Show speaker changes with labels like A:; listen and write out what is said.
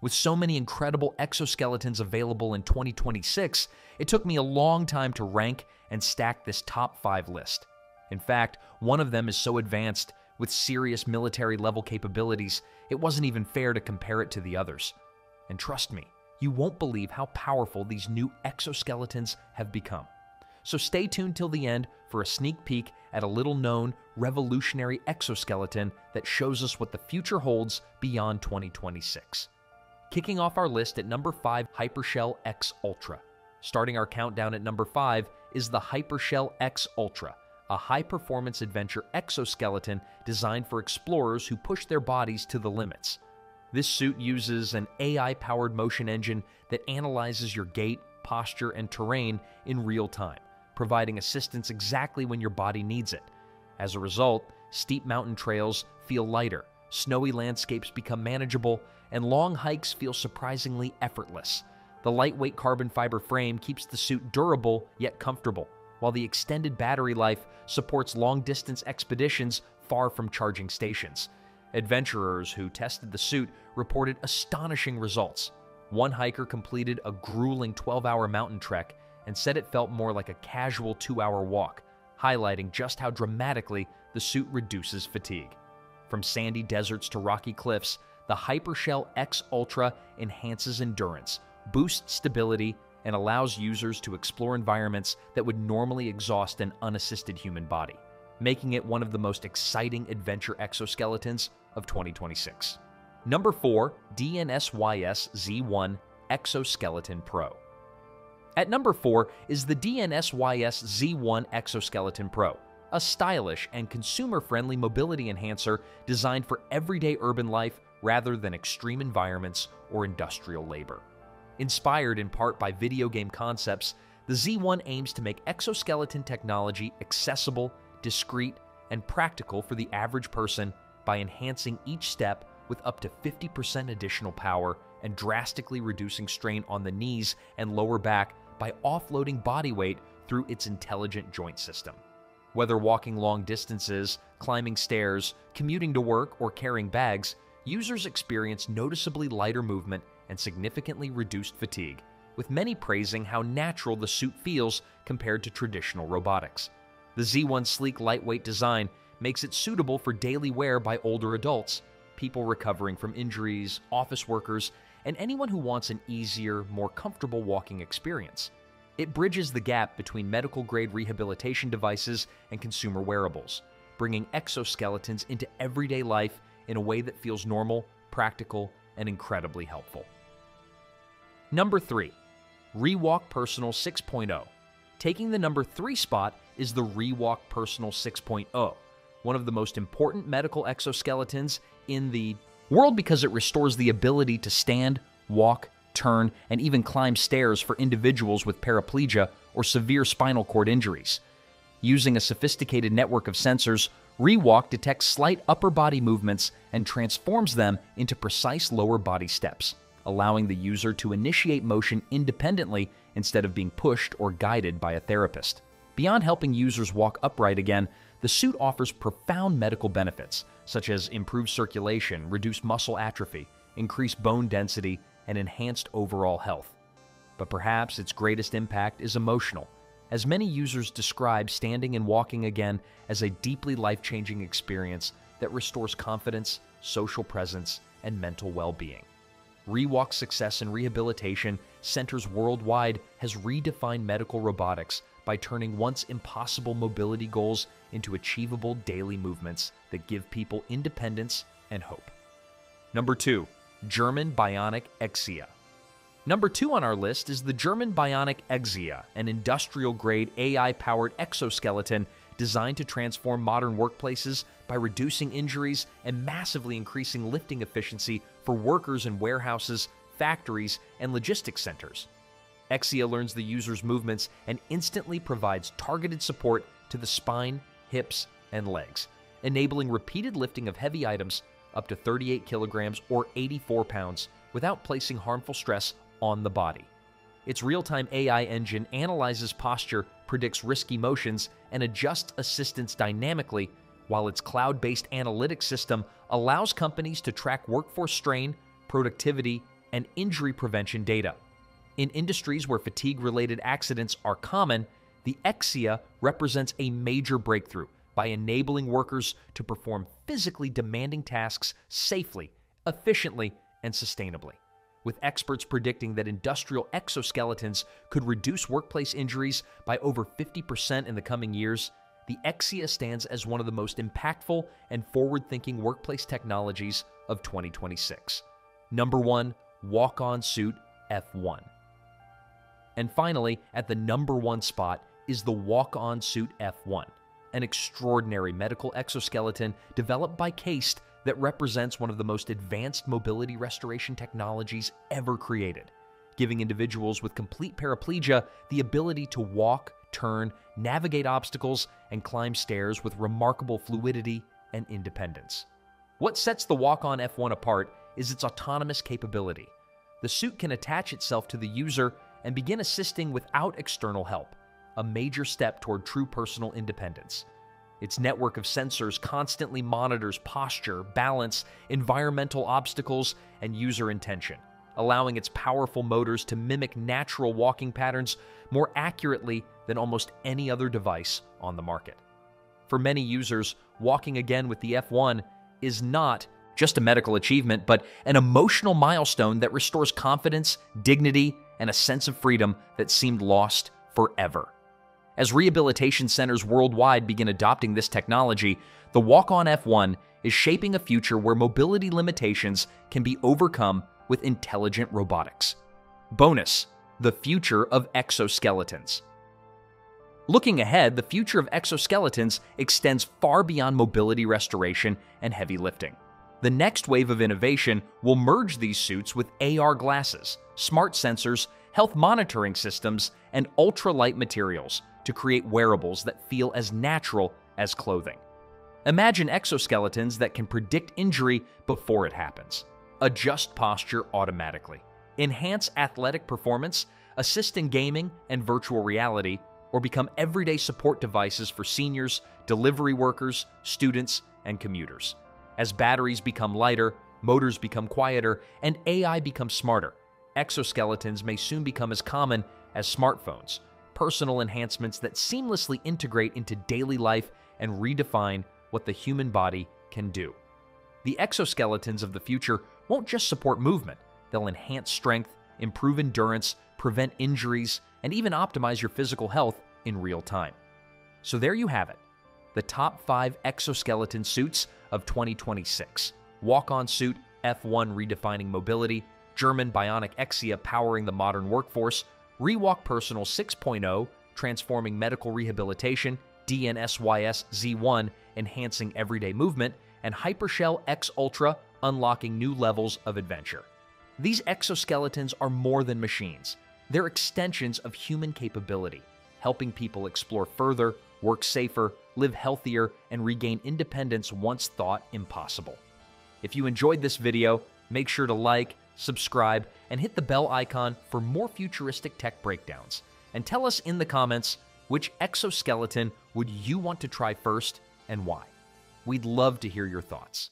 A: With so many incredible exoskeletons available in 2026, it took me a long time to rank and stack this top 5 list. In fact, one of them is so advanced with serious military level capabilities, it wasn't even fair to compare it to the others. And trust me, you won't believe how powerful these new exoskeletons have become. So stay tuned till the end for a sneak peek at a little known revolutionary exoskeleton that shows us what the future holds beyond 2026. Kicking off our list at number 5, Hypershell X Ultra. Starting our countdown at number 5 is the Hypershell X Ultra, a high performance adventure exoskeleton designed for explorers who push their bodies to the limits. This suit uses an AI powered motion engine that analyzes your gait, posture, and terrain in real time, providing assistance exactly when your body needs it. As a result, steep mountain trails feel lighter, snowy landscapes become manageable, and long hikes feel surprisingly effortless. The lightweight carbon fiber frame keeps the suit durable yet comfortable, while the extended battery life supports long distance expeditions far from charging stations. Adventurers who tested the suit reported astonishing results. One hiker completed a grueling 12 hour mountain trek and said it felt more like a casual two hour walk, highlighting just how dramatically the suit reduces fatigue. From sandy deserts to rocky cliffs, the Hypershell X Ultra enhances endurance, boosts stability, and allows users to explore environments that would normally exhaust an unassisted human body, making it one of the most exciting adventure exoskeletons of 2026. Number 4, DNSYS Z1 Exoskeleton Pro. At number 4 is the DNSYS Z1 Exoskeleton Pro, a stylish and consumer friendly mobility enhancer designed for everyday urban life rather than extreme environments or industrial labor. Inspired in part by video game concepts, the Z1 aims to make exoskeleton technology accessible, discreet, and practical for the average person by enhancing each step with up to 50% additional power and drastically reducing strain on the knees and lower back by offloading body weight through its intelligent joint system. Whether walking long distances, climbing stairs, commuting to work, or carrying bags, users experience noticeably lighter movement and significantly reduced fatigue, with many praising how natural the suit feels compared to traditional robotics. The Z1's sleek, lightweight design makes it suitable for daily wear by older adults, people recovering from injuries, office workers, and anyone who wants an easier, more comfortable walking experience. It bridges the gap between medical grade rehabilitation devices and consumer wearables, bringing exoskeletons into everyday life in a way that feels normal, practical, and incredibly helpful. Number 3. Rewalk Personal 6.0. Taking the number 3 spot is the Rewalk Personal 6.0, one of the most important medical exoskeletons in the world because it restores the ability to stand, walk, turn, and even climb stairs for individuals with paraplegia or severe spinal cord injuries. Using a sophisticated network of sensors, Rewalk detects slight upper body movements and transforms them into precise lower body steps allowing the user to initiate motion independently instead of being pushed or guided by a therapist. Beyond helping users walk upright again, the suit offers profound medical benefits, such as improved circulation, reduced muscle atrophy, increased bone density, and enhanced overall health. But perhaps its greatest impact is emotional, as many users describe standing and walking again as a deeply life changing experience that restores confidence, social presence, and mental well being. Rewalk Success in Rehabilitation Centers worldwide has redefined medical robotics by turning once impossible mobility goals into achievable daily movements that give people independence and hope. Number 2. German Bionic Exia. Number 2 on our list is the German Bionic Exia, an industrial grade AI powered exoskeleton designed to transform modern workplaces by reducing injuries and massively increasing lifting efficiency for workers in warehouses, factories, and logistics centers. Exia learns the user's movements and instantly provides targeted support to the spine, hips, and legs, enabling repeated lifting of heavy items up to 38 kilograms or 84 pounds without placing harmful stress on the body. Its real time AI engine analyzes posture, predicts risky motions, and adjusts assistance dynamically while its cloud based analytics system allows companies to track workforce strain, productivity, and injury prevention data. In industries where fatigue related accidents are common, the Exia represents a major breakthrough by enabling workers to perform physically demanding tasks safely, efficiently, and sustainably. With experts predicting that industrial exoskeletons could reduce workplace injuries by over 50% in the coming years, the Exia stands as one of the most impactful and forward thinking workplace technologies of 2026. Number one, walk on suit F1. And finally, at the number one spot is the Walk On Suit F1, an extraordinary medical exoskeleton developed by KAIST that represents one of the most advanced mobility restoration technologies ever created, giving individuals with complete paraplegia the ability to walk, turn, navigate obstacles, and climb stairs with remarkable fluidity and independence. What sets the Walk On F1 apart is its autonomous capability. The suit can attach itself to the user and begin assisting without external help, a major step toward true personal independence. Its network of sensors constantly monitors posture, balance, environmental obstacles, and user intention, allowing its powerful motors to mimic natural walking patterns more accurately than almost any other device on the market. For many users, walking again with the F1 is not just a medical achievement, but an emotional milestone that restores confidence, dignity, and a sense of freedom that seemed lost forever. As rehabilitation centers worldwide begin adopting this technology, the Walk On F1 is shaping a future where mobility limitations can be overcome with intelligent robotics. Bonus the future of exoskeletons. Looking ahead, the future of exoskeletons extends far beyond mobility restoration and heavy lifting. The next wave of innovation will merge these suits with AR glasses, smart sensors, health monitoring systems, and ultralight materials to create wearables that feel as natural as clothing. Imagine exoskeletons that can predict injury before it happens, adjust posture automatically, enhance athletic performance, assist in gaming and virtual reality, or become everyday support devices for seniors, delivery workers, students, and commuters. As batteries become lighter, motors become quieter, and AI becomes smarter, exoskeletons may soon become as common as smartphones, personal enhancements that seamlessly integrate into daily life and redefine what the human body can do. The exoskeletons of the future won't just support movement, they'll enhance strength, improve endurance, prevent injuries, and even optimize your physical health in real time. So there you have it the top five exoskeleton suits of 2026. Walk on suit, F1 redefining mobility, German Bionic Exia powering the modern workforce, Rewalk Personal 6.0 transforming medical rehabilitation, DNSYS Z1 enhancing everyday movement, and Hypershell X Ultra unlocking new levels of adventure. These exoskeletons are more than machines. They're extensions of human capability, helping people explore further, work safer, live healthier, and regain independence once thought impossible. If you enjoyed this video, make sure to like, subscribe, and hit the bell icon for more futuristic tech breakdowns. And tell us in the comments which exoskeleton would you want to try first and why. We'd love to hear your thoughts.